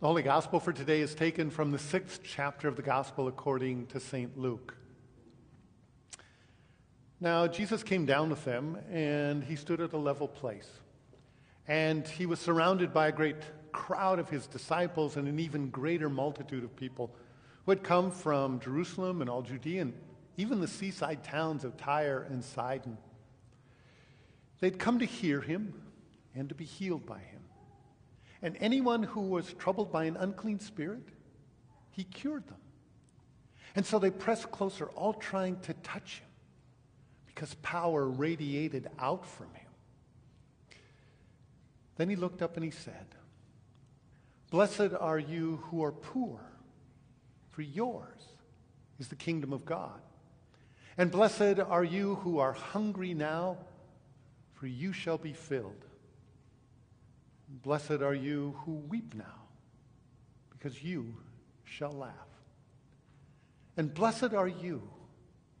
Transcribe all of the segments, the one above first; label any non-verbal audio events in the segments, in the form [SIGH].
The Holy Gospel for today is taken from the sixth chapter of the Gospel according to St. Luke. Now, Jesus came down with them, and he stood at a level place. And he was surrounded by a great crowd of his disciples and an even greater multitude of people who had come from Jerusalem and all Judea and even the seaside towns of Tyre and Sidon. They'd come to hear him and to be healed by him. And anyone who was troubled by an unclean spirit, he cured them. And so they pressed closer, all trying to touch him, because power radiated out from him. Then he looked up and he said, Blessed are you who are poor, for yours is the kingdom of God. And blessed are you who are hungry now, for you shall be filled. Blessed are you who weep now, because you shall laugh. And blessed are you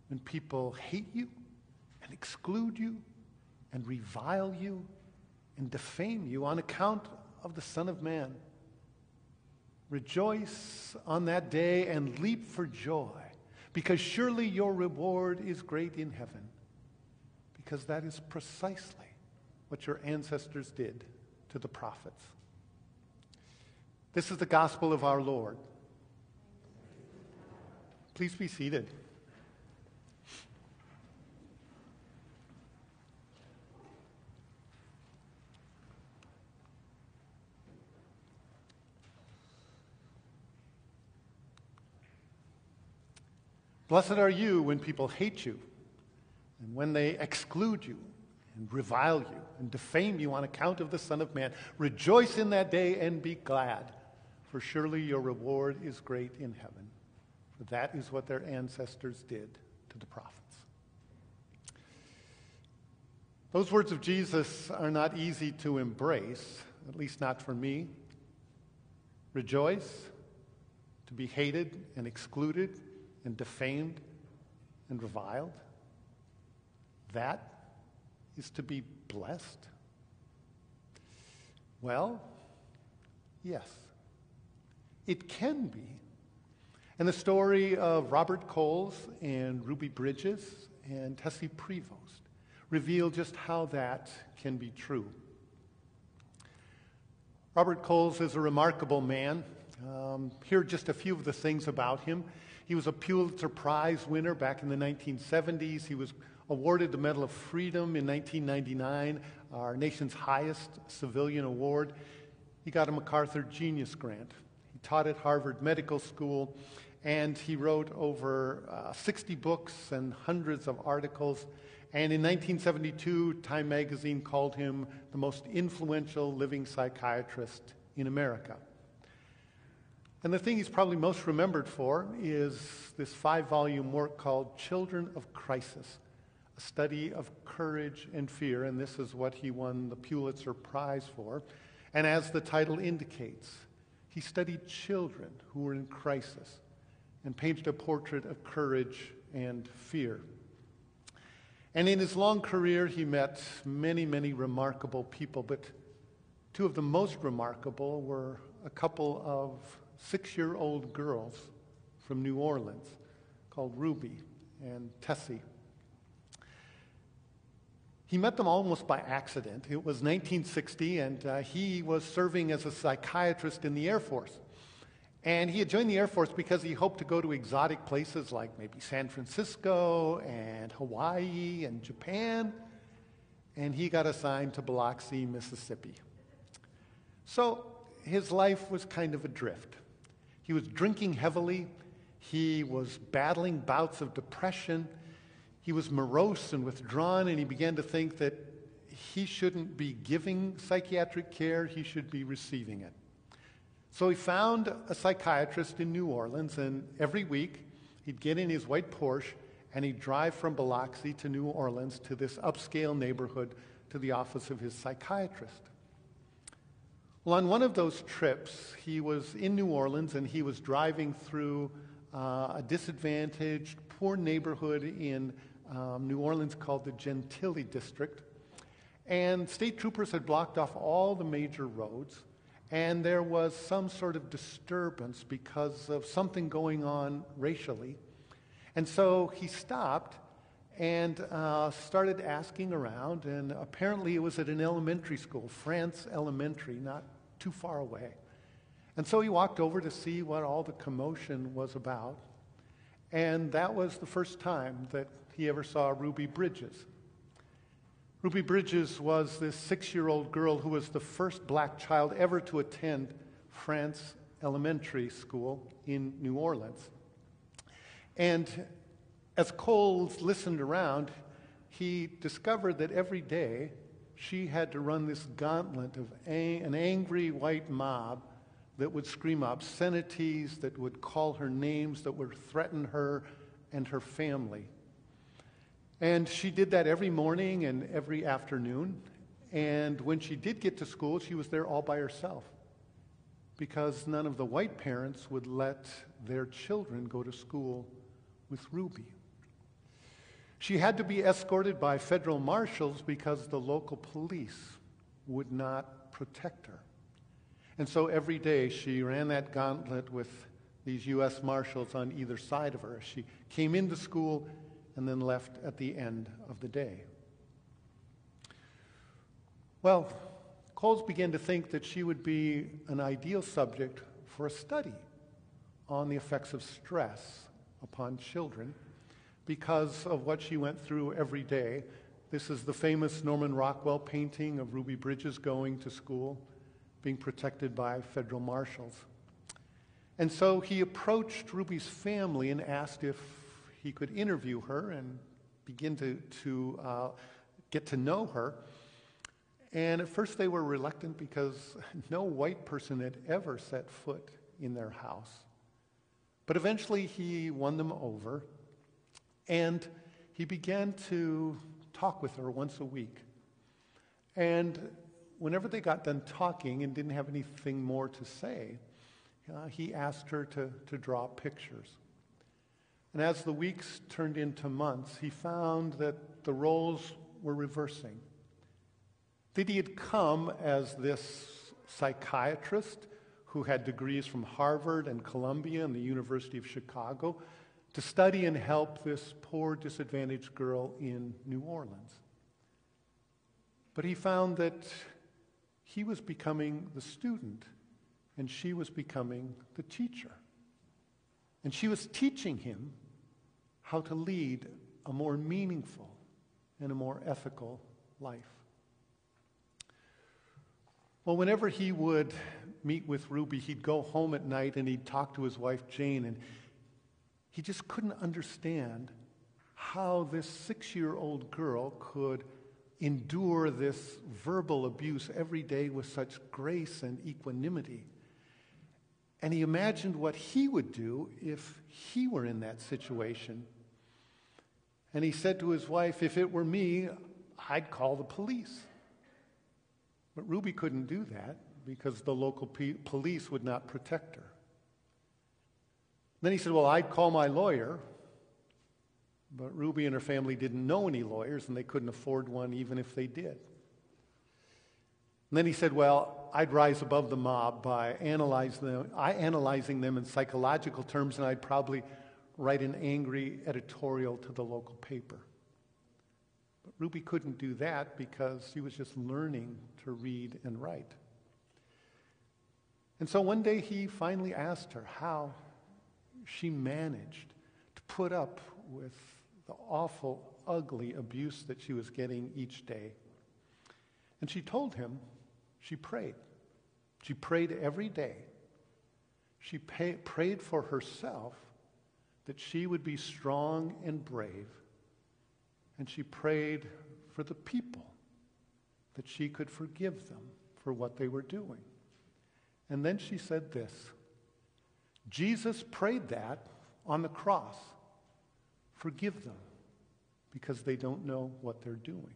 when people hate you and exclude you and revile you and defame you on account of the Son of Man. Rejoice on that day and leap for joy, because surely your reward is great in heaven, because that is precisely what your ancestors did to the prophets. This is the gospel of our Lord. Please be seated. Blessed are you when people hate you and when they exclude you and revile you and defame you on account of the Son of Man. Rejoice in that day and be glad, for surely your reward is great in heaven. For that is what their ancestors did to the prophets. Those words of Jesus are not easy to embrace, at least not for me. Rejoice, to be hated and excluded and defamed and reviled. That is to be blessed? Well, yes, it can be. And the story of Robert Coles and Ruby Bridges and Tessie Prevost reveal just how that can be true. Robert Coles is a remarkable man. Um, here are just a few of the things about him. He was a Pulitzer Prize winner back in the 1970s. He was awarded the Medal of Freedom in 1999, our nation's highest civilian award. He got a MacArthur Genius Grant. He taught at Harvard Medical School, and he wrote over uh, 60 books and hundreds of articles. And in 1972, Time magazine called him the most influential living psychiatrist in America. And the thing he's probably most remembered for is this five volume work called Children of Crisis a study of courage and fear, and this is what he won the Pulitzer Prize for. And as the title indicates, he studied children who were in crisis and painted a portrait of courage and fear. And in his long career, he met many, many remarkable people, but two of the most remarkable were a couple of six year old girls from New Orleans called Ruby and Tessie. He met them almost by accident. It was 1960, and uh, he was serving as a psychiatrist in the Air Force. And he had joined the Air Force because he hoped to go to exotic places like maybe San Francisco and Hawaii and Japan. And he got assigned to Biloxi, Mississippi. So his life was kind of adrift. He was drinking heavily, he was battling bouts of depression, he was morose and withdrawn, and he began to think that he shouldn't be giving psychiatric care, he should be receiving it. So he found a psychiatrist in New Orleans, and every week he'd get in his white Porsche and he'd drive from Biloxi to New Orleans to this upscale neighborhood to the office of his psychiatrist. Well, on one of those trips, he was in New Orleans and he was driving through uh, a disadvantaged, poor neighborhood in um, New Orleans called the Gentilly District. And state troopers had blocked off all the major roads. and there was some sort of disturbance because of something going on racially. And so he stopped and uh, started asking around, and apparently it was at an elementary school, Frantz Elementary, not too far away. And so he walked over to see what all the commotion was about, and that was the first time that he ever saw Ruby Bridges. Ruby Bridges was this six year old girl who was the first black child ever to attend Frantz Elementary School in New Orleans. And as Coles listened around, he discovered that every day she had to run this gauntlet of an angry white mob that would scream obscenities, that would call her names, that would threaten her and her family. And she did that every morning and every afternoon. And when she did get to school, she was there all by herself because none of the white parents would let their children go to school with Ruby. She had to be escorted by federal marshals because the local police would not protect her. And so every day she ran that gauntlet with these U.S. marshals on either side of her. She came into school and then left at the end of the day. Well, Coles began to think that she would be an ideal subject for a study on the effects of stress upon children because of what she went through every day. This is the famous Norman Rockwell painting of Ruby Bridges going to school, being protected by federal marshals. And so he approached Ruby's family and asked if he could interview her and begin to, to uh, get to know her. And at first they were reluctant because [LAUGHS] no white person had ever set foot in their house. But eventually he won them over and he began to talk with her once a week. And whenever they got done talking and didn't have anything more to say, uh, he asked her to, to draw pictures. And as the weeks turned into months, he found that the roles were reversing. That he had come as this psychiatrist who had degrees from Harvard and Columbia and the University of Chicago to study and help this poor, disadvantaged girl in New Orleans. But he found that he was becoming the student and she was becoming the teacher. And she was teaching him how to lead a more meaningful and a more ethical life. Well, whenever he would meet with Ruby, he'd go home at night and he'd talk to his wife Jane, and he just couldn't understand how this six year old girl could endure this verbal abuse every day with such grace and equanimity. And he imagined what he would do if he were in that situation. And he said to his wife, If it were me, I'd call the police. But Ruby couldn't do that because the local police would not protect her. Then he said, Well, I'd call my lawyer. But Ruby and her family didn't know any lawyers, and they couldn't afford one even if they did. And then he said, Well, I'd rise above the mob by analyze them, I, analyzing them in psychological terms, and I'd probably write an angry editorial to the local paper. But Ruby couldn't do that because she was just learning to read and write. And so one day he finally asked her how she managed to put up with the awful, ugly abuse that she was getting each day. And she told him she prayed. She prayed every day. She pay, prayed for herself that she would be strong and brave. And she prayed for the people that she could forgive them for what they were doing. And then she said this Jesus prayed that on the cross. Forgive them because they don't know what they're doing.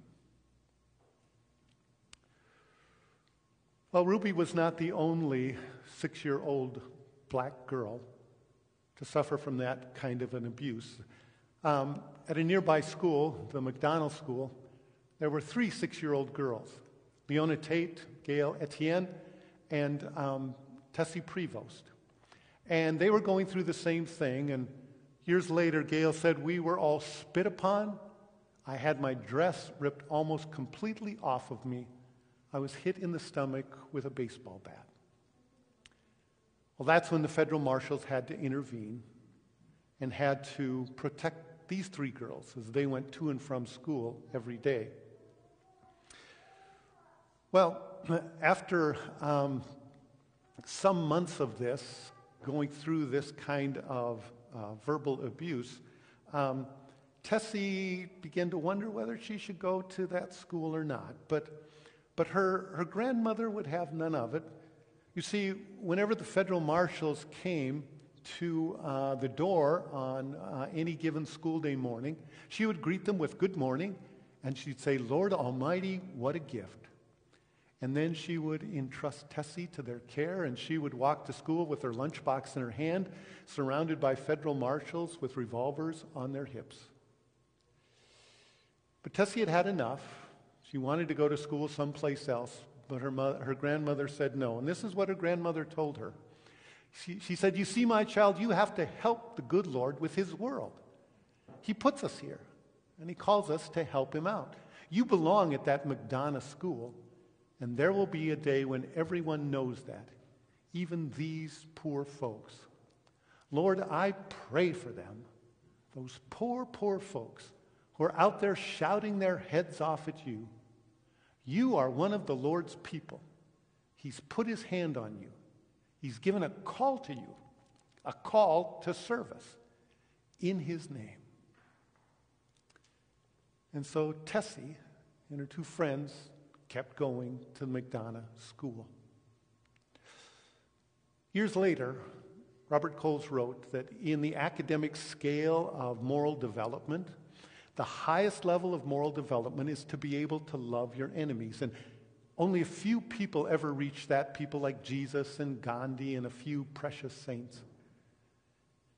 Well, Ruby was not the only six year old black girl to suffer from that kind of an abuse. Um, at a nearby school, the McDonald School, there were three six year old girls Leona Tate, Gail Etienne, and um, Tessie Prevost. And they were going through the same thing. And years later, Gail said, We were all spit upon. I had my dress ripped almost completely off of me. I was hit in the stomach with a baseball bat. Well, that's when the federal marshals had to intervene and had to protect these three girls as they went to and from school every day. Well, [CLEARS THROAT] after um, some months of this, going through this kind of verbal abuse, um, Tessie began to wonder whether she should go to that school or not. But, but her, her grandmother would have none of it. You see, whenever the federal marshals came to uh, the door on uh, any given school day morning, she would greet them with good morning, and she'd say, Lord Almighty, what a gift. And then she would entrust Tessie to their care, and she would walk to school with her lunchbox in her hand, surrounded by federal marshals with revolvers on their hips. But Tessie had had enough. She wanted to go to school someplace else, but her, mother, her grandmother said no. And this is what her grandmother told her. She, she said, You see, my child, you have to help the good Lord with his world. He puts us here, and he calls us to help him out. You belong at that McDonogh school, and there will be a day when everyone knows that, even these poor folks. Lord, I pray for them, those poor, poor folks who are out there shouting their heads off at you. You are one of the Lord's people. He's put his hand on you. He's given a call to you, a call to service in his name. And so Tessie and her two friends kept going to the McDonogh school. Years later, Robert Coles wrote that in the academic scale of moral development, the highest level of moral development is to be able to love your enemies. And only a few people ever reach that, people like Jesus and Gandhi and a few precious saints.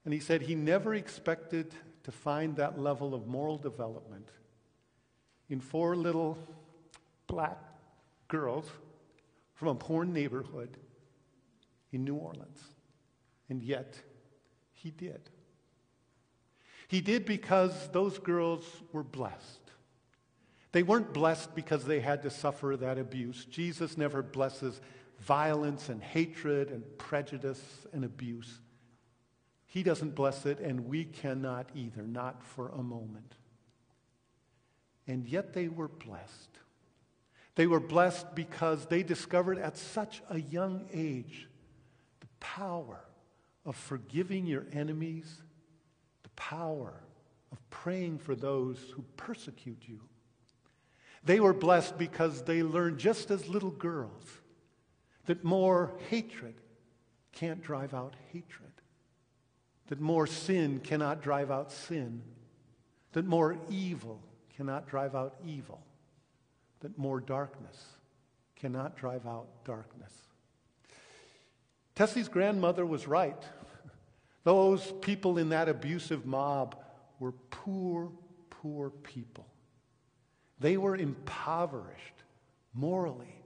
And he said he never expected to find that level of moral development in four little black girls from a poor neighborhood in New Orleans. And yet, he did. He did because those girls were blessed. They weren't blessed because they had to suffer that abuse. Jesus never blesses violence and hatred and prejudice and abuse. He doesn't bless it, and we cannot either, not for a moment. And yet they were blessed. They were blessed because they discovered at such a young age the power of forgiving your enemies the power of praying for those who persecute you. They were blessed because they learned, just as little girls, that more hatred can't drive out hatred, that more sin cannot drive out sin, that more evil cannot drive out evil, that more darkness cannot drive out darkness. Tessie's grandmother was right [LAUGHS] those people in that abusive mob were poor, poor people. They were impoverished morally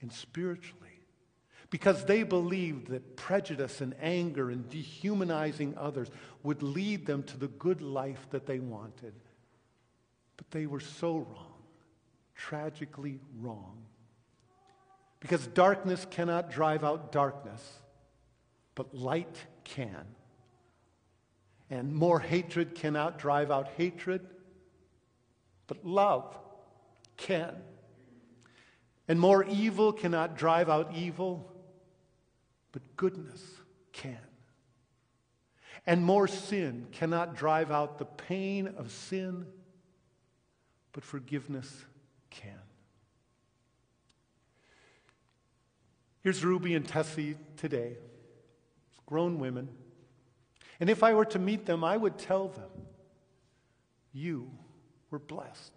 and spiritually because they believed that prejudice and anger and dehumanizing others would lead them to the good life that they wanted. But they were so wrong, tragically wrong. Because darkness cannot drive out darkness, but light can. And more hatred cannot drive out hatred, but love can. And more evil cannot drive out evil, but goodness can. And more sin cannot drive out the pain of sin, but forgiveness can. Here's Ruby and Tessie today, grown women. And if I were to meet them, I would tell them, You were blessed.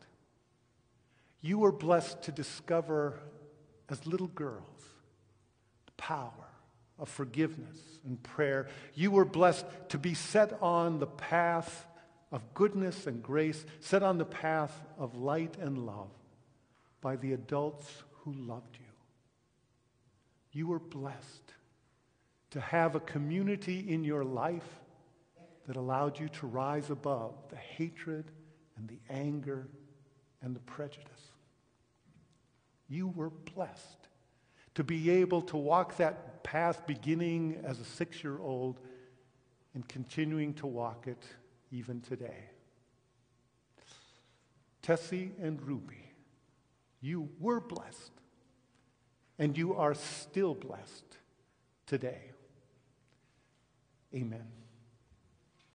You were blessed to discover as little girls the power of forgiveness and prayer. You were blessed to be set on the path of goodness and grace, set on the path of light and love by the adults who loved you. You were blessed to have a community in your life that allowed you to rise above the hatred and the anger and the prejudice. You were blessed to be able to walk that path beginning as a six year old and continuing to walk it even today. Tessie and Ruby, you were blessed, and you are still blessed today. Amen.